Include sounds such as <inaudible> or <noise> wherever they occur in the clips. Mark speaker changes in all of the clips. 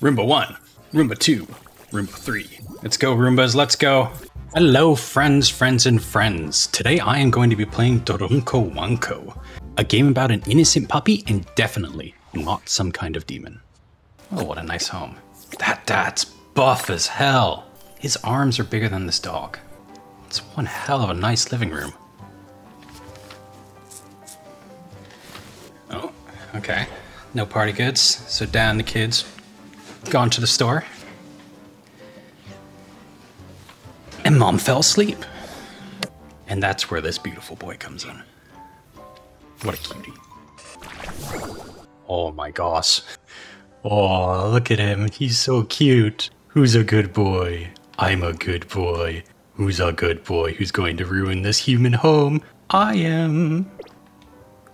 Speaker 1: Roomba 1, Roomba 2, Roomba 3. Let's go, Roombas, let's go. Hello, friends, friends, and friends. Today I am going to be playing Doronko Wanko, a game about an innocent puppy and definitely not some kind of demon. Oh, what a nice home. That dad's buff as hell. His arms are bigger than this dog. It's one hell of a nice living room. Oh, okay. No party goods. So down the kids gone to the store. And mom fell asleep. And that's where this beautiful boy comes in. What a cutie. Oh my gosh. Oh, look at him. He's so cute. Who's a good boy? I'm a good boy. Who's a good boy who's going to ruin this human home? I am.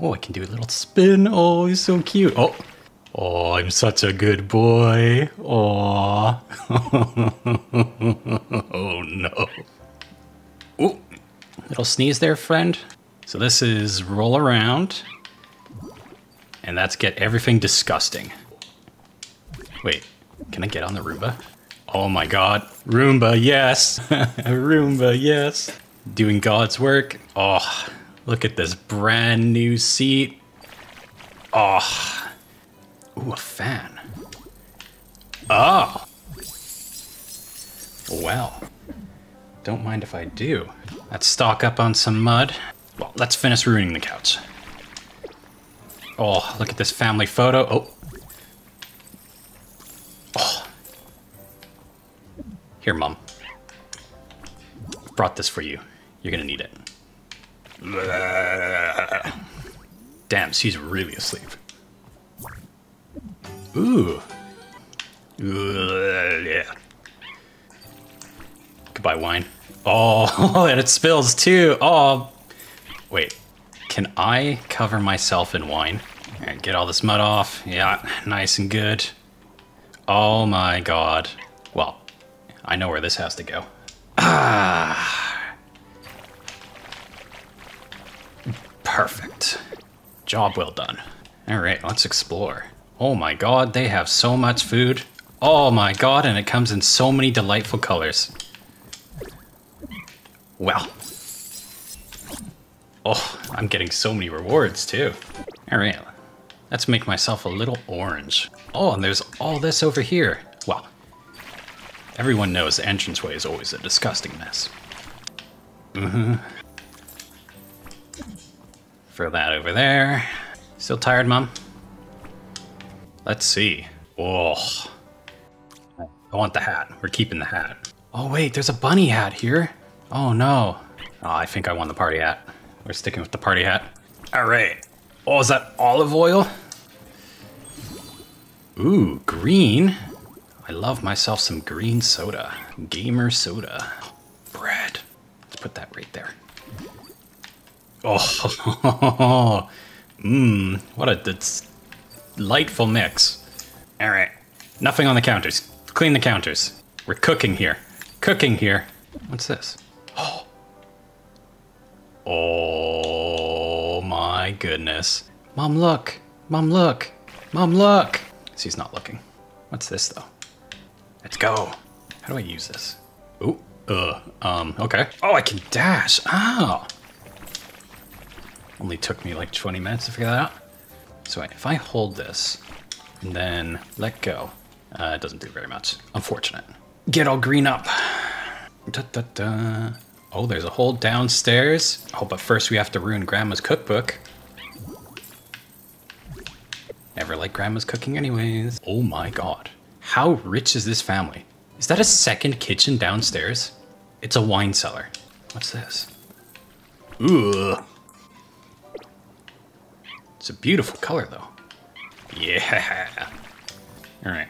Speaker 1: Oh, I can do a little spin. Oh, he's so cute. Oh, oh, I'm such a good boy. Oh, <laughs> oh no. Oh, little sneeze there, friend. So this is roll around, and that's get everything disgusting. Wait, can I get on the Roomba? Oh my god. Roomba, yes. <laughs> Roomba, yes. Doing God's work. Oh, look at this brand new seat. Oh. Ooh, a fan. Oh. Well. Don't mind if I do. Let's stock up on some mud. Well, let's finish ruining the couch. Oh, look at this family photo. Oh. Oh. Here, Mom. Brought this for you. You're gonna need it. <laughs> Damn, she's really asleep. Ooh. Yeah. Goodbye, wine. Oh, <laughs> and it spills too. Oh. Wait. Can I cover myself in wine? And get all this mud off. Yeah, nice and good. Oh my god. Well, I know where this has to go. Ah. Perfect. Job well done. All right, let's explore. Oh my god, they have so much food. Oh my god, and it comes in so many delightful colors. Well. Oh, I'm getting so many rewards too. All right, let's make myself a little orange. Oh, and there's all this over here. Well, everyone knows the entranceway is always a disgusting mess. Mm-hmm. Throw that over there. Still tired, Mom? Let's see. Oh. I want the hat. We're keeping the hat. Oh, wait, there's a bunny hat here. Oh, no. Oh, I think I won the party hat. We're sticking with the party hat. All right. Oh, is that olive oil? Ooh, green. I love myself some green soda. Gamer soda. Bread. Let's put that right there. Oh, mmm, <laughs> what a delightful mix. All right, nothing on the counters. Clean the counters. We're cooking here. Cooking here. What's this? Oh. <gasps> Oh my goodness. Mom, look. Mom, look. Mom, look. She's not looking. What's this though? Let's go. How do I use this? Ooh, uh, um, okay. Oh, I can dash. Oh. Only took me like 20 minutes to figure that out. So if I hold this and then let go, uh, it doesn't do very much. Unfortunate. Get all green up. Da, da, da. Oh, there's a hole downstairs. Oh, but first we have to ruin Grandma's cookbook. Never like Grandma's cooking anyways. Oh my god. How rich is this family? Is that a second kitchen downstairs? It's a wine cellar. What's this? Ooh. It's a beautiful color though. Yeah. <laughs> All right.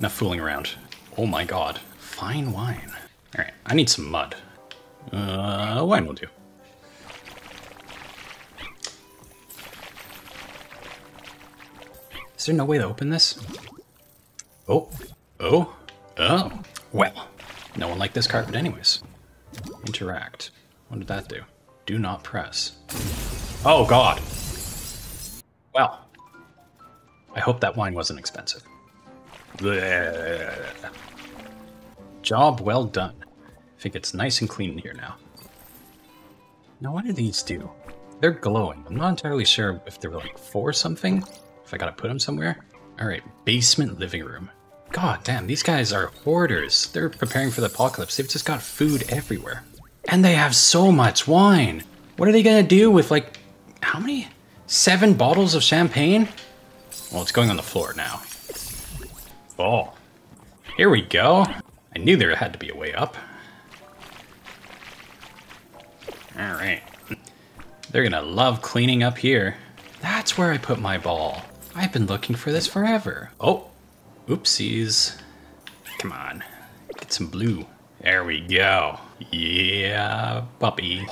Speaker 1: Enough fooling around. Oh my god. Fine wine. All right. I need some mud. Uh, wine will do. Is there no way to open this? Oh, oh, oh. Well, no one liked this carpet anyways. Interact. What did that do? Do not press. Oh god. I hope that wine wasn't expensive. Bleh. Job well done. I think it's nice and clean here now. Now, what do these do? They're glowing. I'm not entirely sure if they're like for something. If I gotta put them somewhere. All right, basement living room. God damn, these guys are hoarders. They're preparing for the apocalypse. They've just got food everywhere. And they have so much wine. What are they gonna do with like, how many? Seven bottles of champagne? Well, it's going on the floor now. Oh, here we go. I knew there had to be a way up. All right. They're gonna love cleaning up here. That's where I put my ball. I've been looking for this forever. Oh, oopsies. Come on, get some blue. There we go. Yeah, puppy.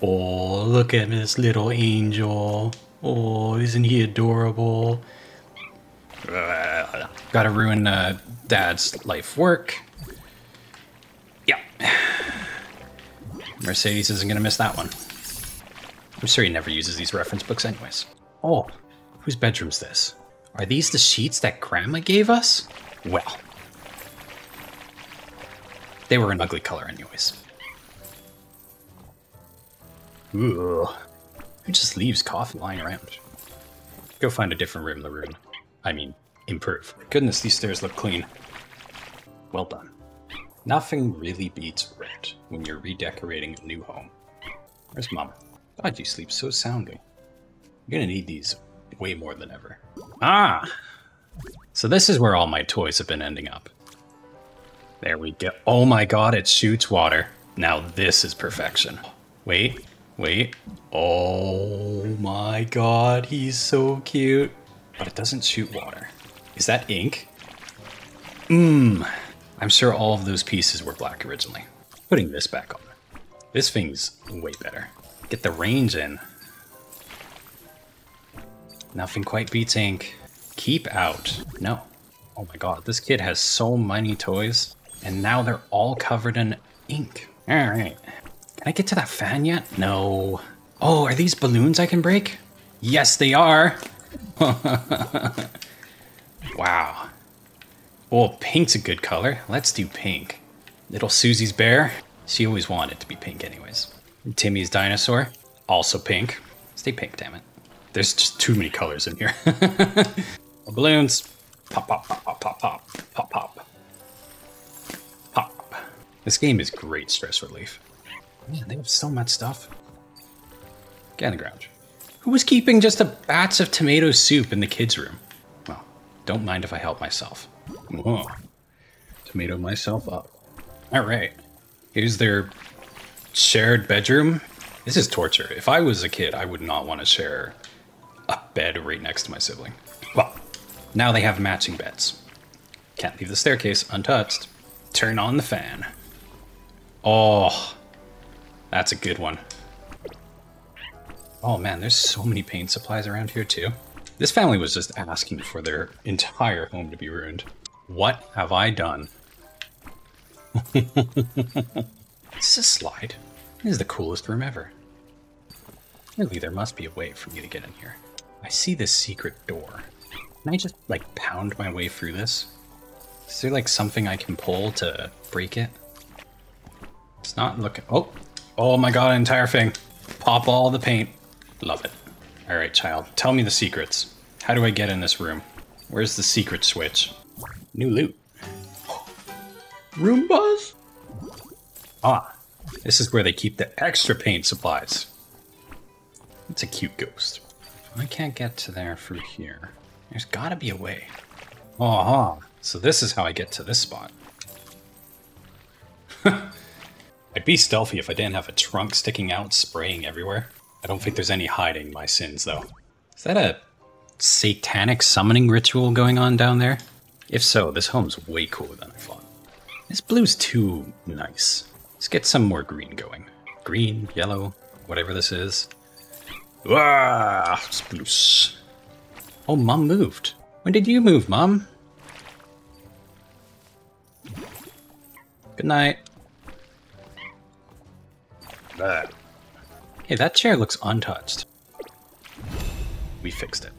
Speaker 1: Oh, look at this little angel. Oh, isn't he adorable? Gotta ruin uh, Dad's life work. Yeah. Mercedes isn't gonna miss that one. I'm sure he never uses these reference books anyways. Oh, whose bedroom's this? Are these the sheets that Grandma gave us? Well, they were an ugly color anyways. Ooh. Who just leaves coffee lying around? Go find a different room, Laroon. I mean, improve. Goodness, these stairs look clean. Well done. Nothing really beats rent when you're redecorating a new home. Where's Mom? God, you sleep so soundly. You're gonna need these way more than ever. Ah! So this is where all my toys have been ending up. There we go. Oh my god, it shoots water. Now this is perfection. Wait, wait. Oh my god, he's so cute. But it doesn't shoot water. Is that ink? Mmm. I'm sure all of those pieces were black originally. Putting this back on. This thing's way better. Get the range in. Nothing quite beats ink. Keep out. No. Oh my god, this kid has so many toys, and now they're all covered in ink. Alright. Can I get to that fan yet? No. Oh, are these balloons I can break? Yes, they are! <laughs> wow. Oh, pink's a good color. Let's do pink. Little Susie's bear. She always wanted to be pink anyways. Timmy's dinosaur. Also pink. Stay pink, damn it. There's just too many colors in here. <laughs> Balloons. Pop, pop, pop, pop, pop, pop, pop, pop. Pop. This game is great stress relief. Man, they have so much stuff. Get on the ground. Who was keeping just a batch of tomato soup in the kids' room? Well, don't mind if I help myself. Whoa. Tomato myself up. Alright. Here's their shared bedroom. This is torture. If I was a kid, I would not want to share a bed right next to my sibling. Well, now they have matching beds. Can't leave the staircase untouched. Turn on the fan. Oh, that's a good one. Oh man, there's so many paint supplies around here too. This family was just asking for their entire home to be ruined. What have I done? <laughs> this is a slide. This is the coolest room ever. Surely there must be a way for me to get in here. I see this secret door. Can I just, like, pound my way through this? Is there, like, something I can pull to break it? It's not looking... Oh! Oh my god, entire thing. Pop all the paint. Love it. Alright, child. Tell me the secrets. How do I get in this room? Where's the secret switch? New loot. <gasps> Roombas? Ah, this is where they keep the extra paint supplies. It's a cute ghost. I can't get to there through here. There's gotta be a way. Oh, huh. so this is how I get to this spot. <laughs> I'd be stealthy if I didn't have a trunk sticking out, spraying everywhere. I don't think there's any hiding my sins, though. Is that a satanic summoning ritual going on down there? If so, this home's way cooler than I thought. This blue's too nice. Let's get some more green going. Green, yellow, whatever this is. Ah, sploose. Oh, Mom moved. When did you move, Mom? Good night. Blah. Hey, that chair looks untouched. We fixed it.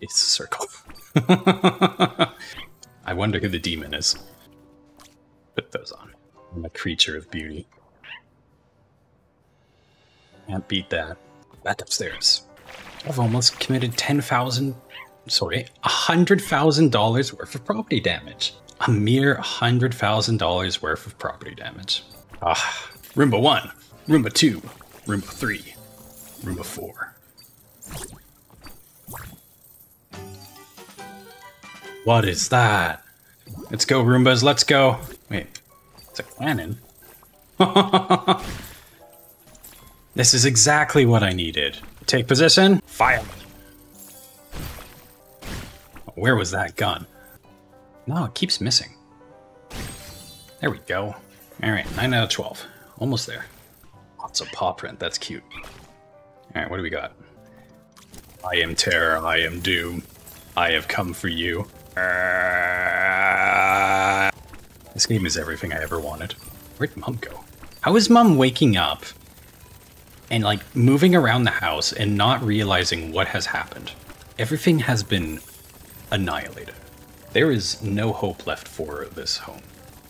Speaker 1: It's a circle. <laughs> I wonder who the demon is. Put those on. I'm a creature of beauty. Can't beat that. Back upstairs. I've almost committed 10,000, sorry, $100,000 worth of property damage. A mere $100,000 worth of property damage. Ah, Roomba 1, Roomba 2, Roomba 3, Roomba 4. What is that? Let's go, Roombas, let's go. Wait, it's a cannon? <laughs> this is exactly what I needed. Take position, fire. Where was that gun? No, it keeps missing. There we go. Alright, 9 out of 12. Almost there. Lots a paw print, that's cute. Alright, what do we got? I am terror, I am doom. I have come for you. Uh, this game is everything I ever wanted. Where'd mom go? How is mom waking up and like moving around the house and not realizing what has happened? Everything has been annihilated. There is no hope left for this home.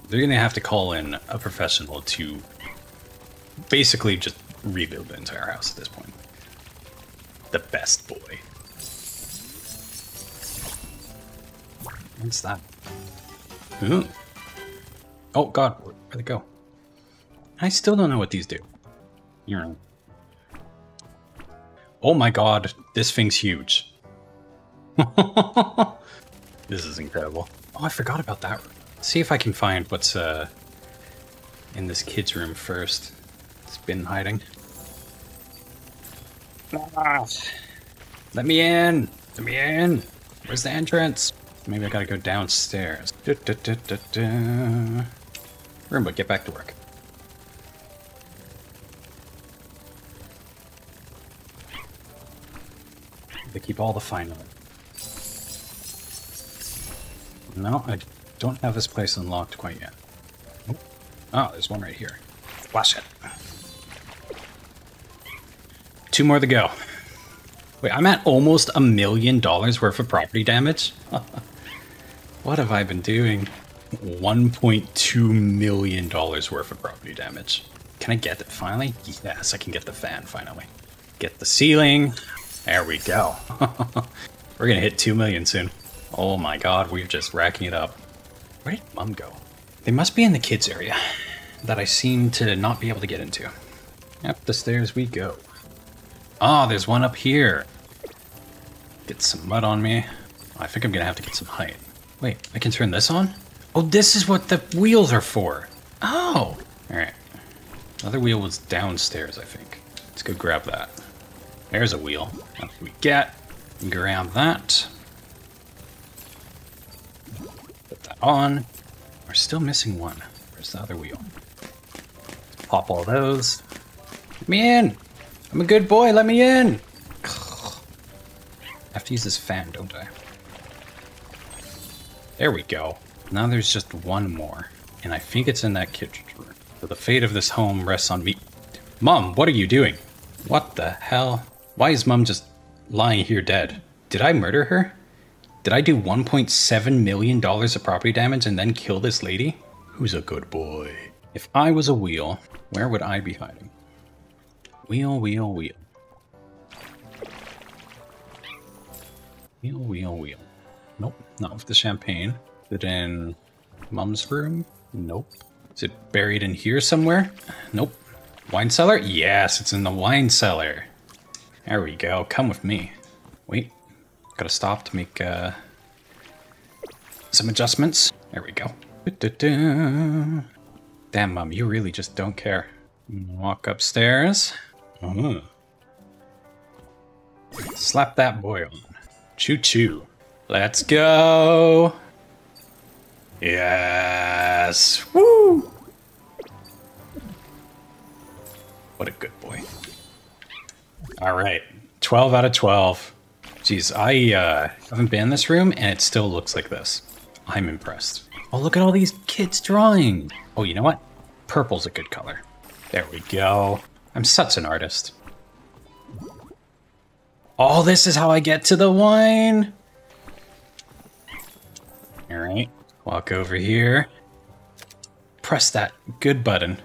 Speaker 1: They're gonna have to call in a professional to basically just rebuild the entire house at this point. The best boy. What's that? Ooh. Oh god, where'd it go? I still don't know what these do. You're Oh my god, this thing's huge. <laughs> this is incredible. Oh, I forgot about that. See if I can find what's uh in this kid's room first. It's been hiding. Ah. Let me in! Let me in! Where's the entrance? Maybe I gotta go downstairs. Da, da, da, da, da. Roomba, get back to work. They keep all the fine No, I don't have this place unlocked quite yet. Oh, oh there's one right here. Flash it. Two more to go. Wait, I'm at almost a million dollars worth of property damage? <laughs> What have I been doing? $1.2 million worth of property damage. Can I get it finally? Yes, I can get the fan finally. Get the ceiling. There we go. <laughs> We're gonna hit 2 million soon. Oh my god, we're just racking it up. Where did mom go? They must be in the kids area that I seem to not be able to get into. Up the stairs we go. Ah, oh, there's one up here. Get some mud on me. I think I'm gonna have to get some height. Wait, I can turn this on? Oh, this is what the wheels are for. Oh. All right. Other wheel was downstairs, I think. Let's go grab that. There's a wheel. What we get? Grab that. Put that on. We're still missing one. Where's the other wheel? Pop all those. Let me in. I'm a good boy. Let me in. <sighs> I have to use this fan, don't I? There we go. Now there's just one more, and I think it's in that kitchen room. So the fate of this home rests on me. Mom, what are you doing? What the hell? Why is Mom just lying here dead? Did I murder her? Did I do $1.7 million of property damage and then kill this lady? Who's a good boy? If I was a wheel, where would I be hiding? Wheel, wheel, wheel. Wheel, wheel, wheel. Nope, not with the champagne. Is it in Mum's room? Nope. Is it buried in here somewhere? Nope. Wine cellar? Yes, it's in the wine cellar. There we go. Come with me. Wait. Gotta stop to make uh, some adjustments. There we go. Da -da -da. Damn, Mum, you really just don't care. Walk upstairs. Uh -huh. Slap that boy on. Choo choo. Let's go. Yes. Woo. What a good boy. All right. 12 out of 12. Jeez, I uh, haven't been in this room and it still looks like this. I'm impressed. Oh, look at all these kids drawing. Oh, you know what? Purple's a good color. There we go. I'm such an artist. Oh, this is how I get to the wine. All right, walk over here. Press that good button.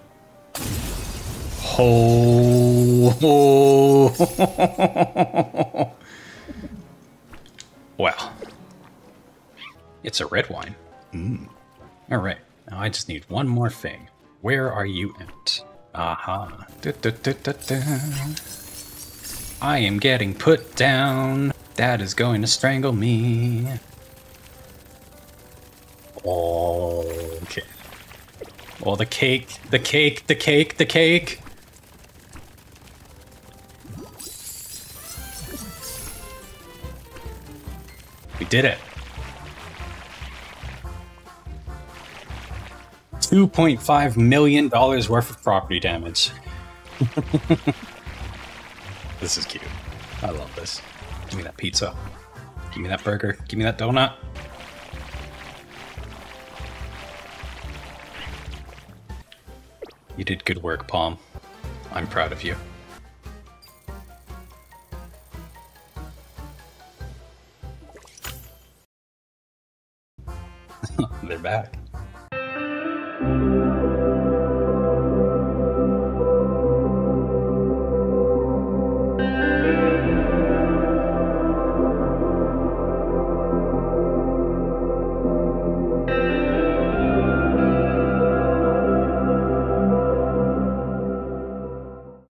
Speaker 1: Oh. <laughs> well, it's a red wine. Mm. All right, now I just need one more thing. Where are you at? Aha. Da, da, da, I am getting put down. That is going to strangle me. Okay. Oh, the cake, the cake, the cake, the cake. We did it. $2.5 million worth of property damage. <laughs> this is cute. I love this. Give me that pizza. Give me that burger. Give me that donut. You did good work, Palm. I'm proud of you. <laughs> They're back.